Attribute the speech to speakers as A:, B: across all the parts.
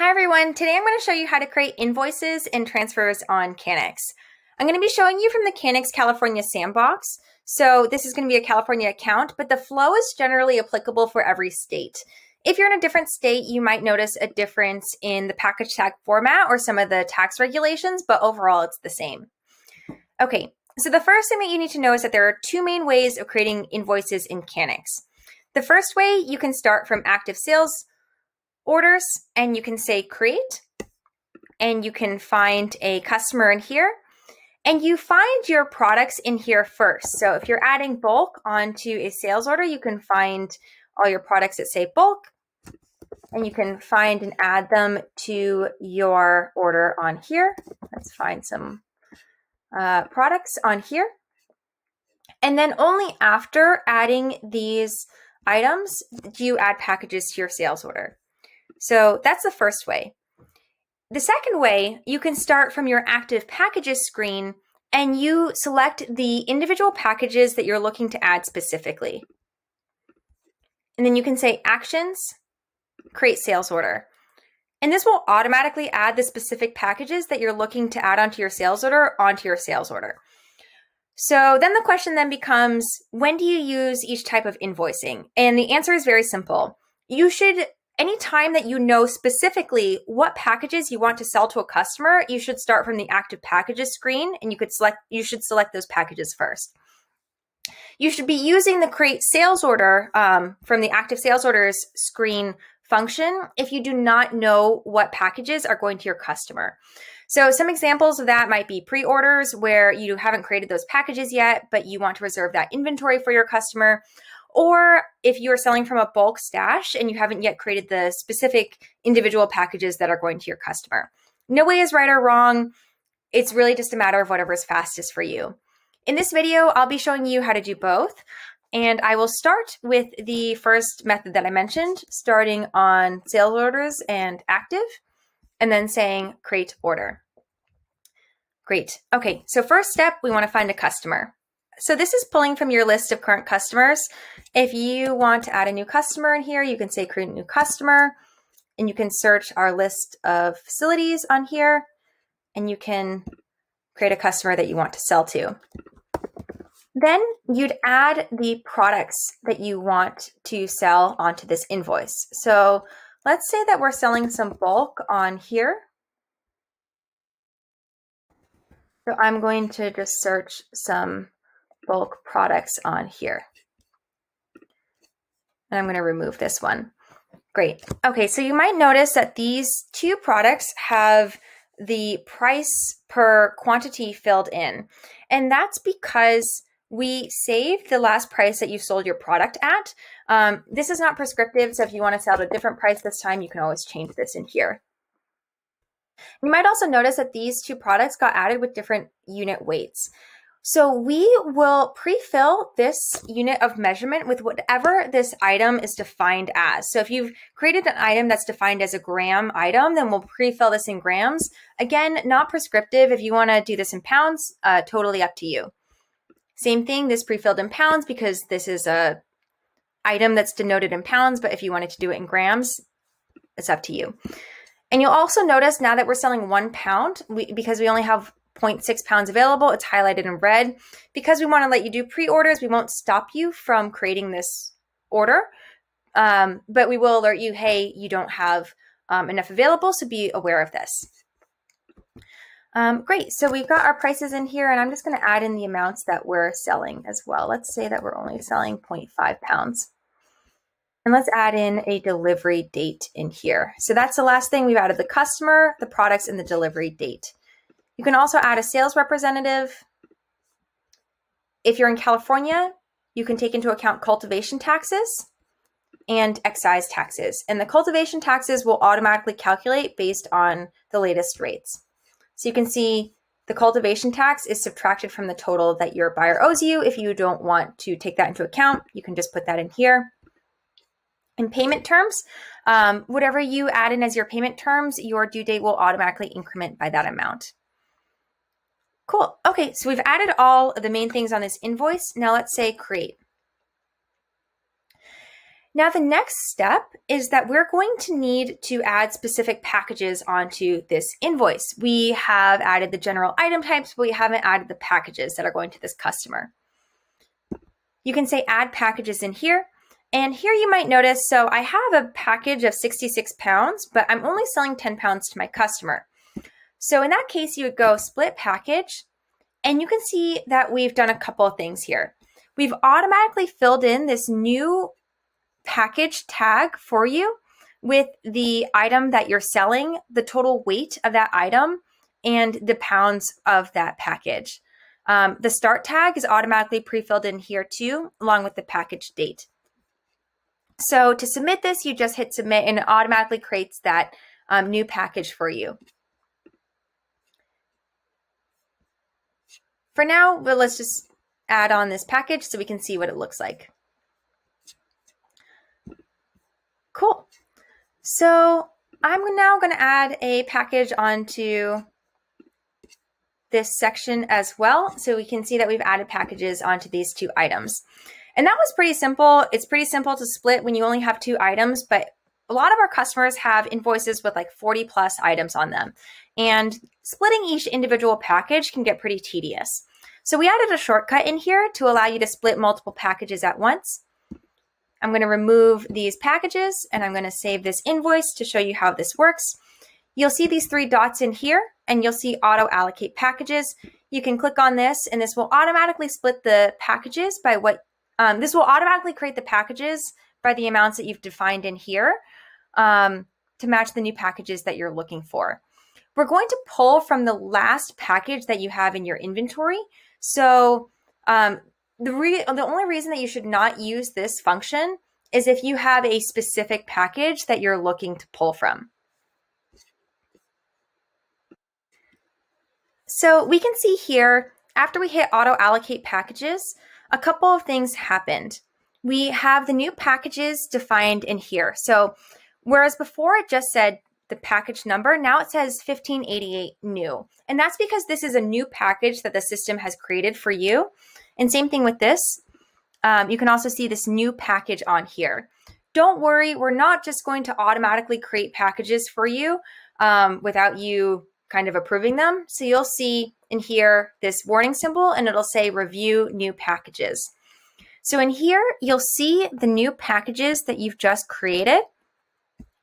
A: Hi everyone, today I'm going to show you how to create invoices and transfers on Canix. I'm going to be showing you from the Canix California Sandbox. So this is going to be a California account, but the flow is generally applicable for every state. If you're in a different state, you might notice a difference in the package tag format or some of the tax regulations, but overall it's the same. Okay, so the first thing that you need to know is that there are two main ways of creating invoices in Canix. The first way, you can start from active sales orders and you can say create and you can find a customer in here and you find your products in here first. So if you're adding bulk onto a sales order, you can find all your products that say bulk and you can find and add them to your order on here. Let's find some uh, products on here. And then only after adding these items do you add packages to your sales order. So that's the first way. The second way, you can start from your active packages screen and you select the individual packages that you're looking to add specifically. And then you can say actions, create sales order. And this will automatically add the specific packages that you're looking to add onto your sales order onto your sales order. So then the question then becomes when do you use each type of invoicing? And the answer is very simple. You should anytime that you know specifically what packages you want to sell to a customer, you should start from the active packages screen and you could select you should select those packages first. You should be using the create sales order um, from the active sales orders screen function if you do not know what packages are going to your customer. So some examples of that might be pre-orders where you haven't created those packages yet, but you want to reserve that inventory for your customer or if you're selling from a bulk stash and you haven't yet created the specific individual packages that are going to your customer. No way is right or wrong. It's really just a matter of whatever is fastest for you. In this video, I'll be showing you how to do both. And I will start with the first method that I mentioned, starting on sales orders and active, and then saying create order. Great. Okay, so first step, we want to find a customer. So this is pulling from your list of current customers. If you want to add a new customer in here, you can say create a new customer and you can search our list of facilities on here and you can create a customer that you want to sell to. Then you'd add the products that you want to sell onto this invoice. So let's say that we're selling some bulk on here. So I'm going to just search some bulk products on here. And I'm going to remove this one. Great. Okay, so you might notice that these two products have the price per quantity filled in. And that's because we saved the last price that you sold your product at. Um, this is not prescriptive, so if you want to sell at a different price this time, you can always change this in here. You might also notice that these two products got added with different unit weights. So we will pre-fill this unit of measurement with whatever this item is defined as. So if you've created an item that's defined as a gram item, then we'll pre-fill this in grams. Again, not prescriptive. If you want to do this in pounds, uh, totally up to you. Same thing, this pre-filled in pounds because this is a item that's denoted in pounds, but if you wanted to do it in grams, it's up to you. And you'll also notice now that we're selling one pound, we, because we only have 0.6 pounds available. It's highlighted in red. Because we want to let you do pre-orders, we won't stop you from creating this order, um, but we will alert you, hey, you don't have um, enough available, so be aware of this. Um, great, so we've got our prices in here, and I'm just going to add in the amounts that we're selling as well. Let's say that we're only selling 0.5 pounds. And let's add in a delivery date in here. So that's the last thing. We've added the customer, the products, and the delivery date. You can also add a sales representative. If you're in California, you can take into account cultivation taxes and excise taxes. And the cultivation taxes will automatically calculate based on the latest rates. So you can see the cultivation tax is subtracted from the total that your buyer owes you. If you don't want to take that into account, you can just put that in here. In payment terms, um, whatever you add in as your payment terms, your due date will automatically increment by that amount. Cool. Okay, so we've added all of the main things on this invoice. Now let's say create. Now, the next step is that we're going to need to add specific packages onto this invoice. We have added the general item types, but we haven't added the packages that are going to this customer. You can say add packages in here. And here you might notice, so I have a package of 66 pounds, but I'm only selling 10 pounds to my customer. So in that case, you would go split package, and you can see that we've done a couple of things here. We've automatically filled in this new package tag for you with the item that you're selling, the total weight of that item, and the pounds of that package. Um, the start tag is automatically pre-filled in here too, along with the package date. So to submit this, you just hit submit and it automatically creates that um, new package for you. For now, well, let's just add on this package so we can see what it looks like. Cool. So I'm now going to add a package onto this section as well. So we can see that we've added packages onto these two items. And that was pretty simple. It's pretty simple to split when you only have two items, but a lot of our customers have invoices with like 40 plus items on them. And splitting each individual package can get pretty tedious. So we added a shortcut in here to allow you to split multiple packages at once. I'm going to remove these packages and I'm going to save this invoice to show you how this works. You'll see these three dots in here and you'll see auto allocate packages. You can click on this and this will automatically split the packages by what, um, this will automatically create the packages by the amounts that you've defined in here um, to match the new packages that you're looking for. We're going to pull from the last package that you have in your inventory. So um, the the only reason that you should not use this function is if you have a specific package that you're looking to pull from. So we can see here, after we hit auto allocate packages, a couple of things happened. We have the new packages defined in here. So whereas before it just said the package number, now it says 1588 new. And that's because this is a new package that the system has created for you. And same thing with this. Um, you can also see this new package on here. Don't worry, we're not just going to automatically create packages for you um, without you kind of approving them. So you'll see in here this warning symbol and it'll say review new packages. So in here, you'll see the new packages that you've just created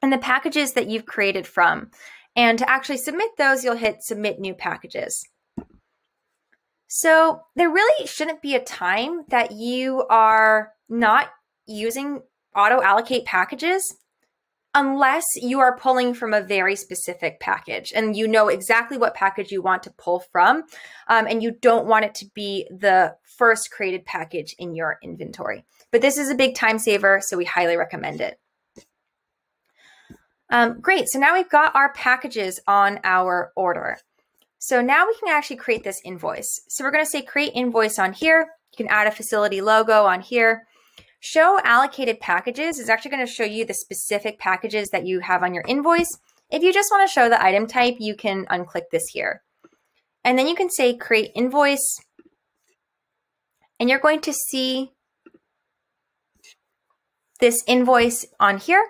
A: and the packages that you've created from. And to actually submit those, you'll hit submit new packages. So there really shouldn't be a time that you are not using auto allocate packages unless you are pulling from a very specific package and you know exactly what package you want to pull from um, and you don't want it to be the first created package in your inventory. But this is a big time saver, so we highly recommend it. Um, great, so now we've got our packages on our order. So now we can actually create this invoice. So we're going to say create invoice on here. You can add a facility logo on here. Show allocated packages is actually going to show you the specific packages that you have on your invoice. If you just want to show the item type, you can unclick this here. And then you can say create invoice. And you're going to see this invoice on here.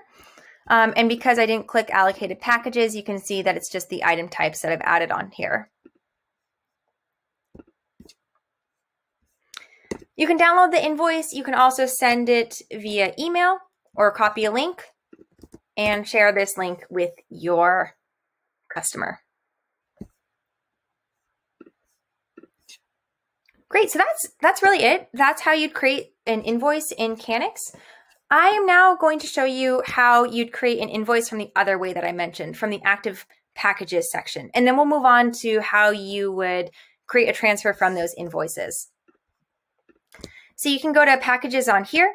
A: Um, and because I didn't click allocated packages, you can see that it's just the item types that I've added on here. You can download the invoice. You can also send it via email or copy a link and share this link with your customer. Great, so that's that's really it. That's how you'd create an invoice in Canix. I am now going to show you how you'd create an invoice from the other way that I mentioned, from the active packages section. And then we'll move on to how you would create a transfer from those invoices. So you can go to packages on here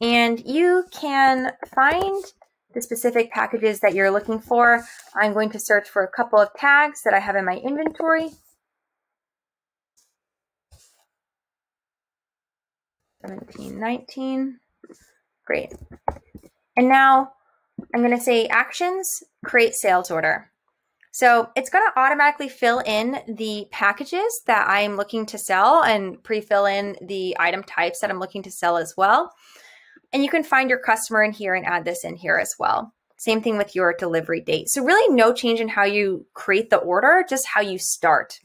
A: and you can find the specific packages that you're looking for. I'm going to search for a couple of tags that I have in my inventory. 17, 19. Great. And now I'm going to say actions, create sales order. So it's going to automatically fill in the packages that I'm looking to sell and pre-fill in the item types that I'm looking to sell as well. And you can find your customer in here and add this in here as well. Same thing with your delivery date. So really no change in how you create the order, just how you start.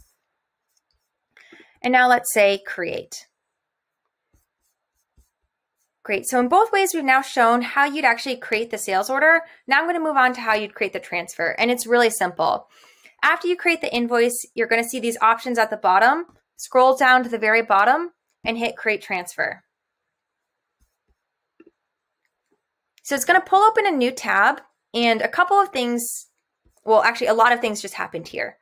A: And now let's say create. Great. So in both ways, we've now shown how you'd actually create the sales order. Now I'm going to move on to how you'd create the transfer. And it's really simple. After you create the invoice, you're going to see these options at the bottom. Scroll down to the very bottom and hit create transfer. So it's going to pull open a new tab and a couple of things, well, actually a lot of things just happened here.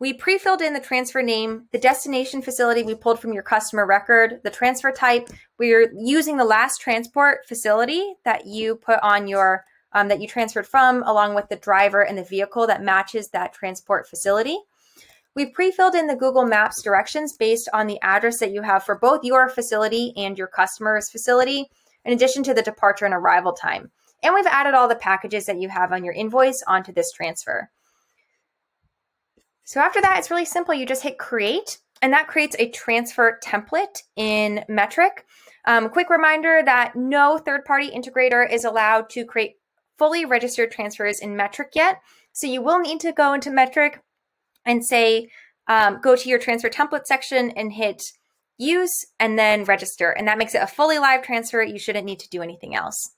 A: We pre-filled in the transfer name, the destination facility we pulled from your customer record, the transfer type. We're using the last transport facility that you put on your, um, that you transferred from, along with the driver and the vehicle that matches that transport facility. We've pre-filled in the Google Maps directions based on the address that you have for both your facility and your customer's facility, in addition to the departure and arrival time. And we've added all the packages that you have on your invoice onto this transfer. So after that, it's really simple. You just hit create and that creates a transfer template in Metrc. Um, quick reminder that no third-party integrator is allowed to create fully registered transfers in Metrc yet. So you will need to go into Metrc and say, um, go to your transfer template section and hit use and then register. And that makes it a fully live transfer. You shouldn't need to do anything else.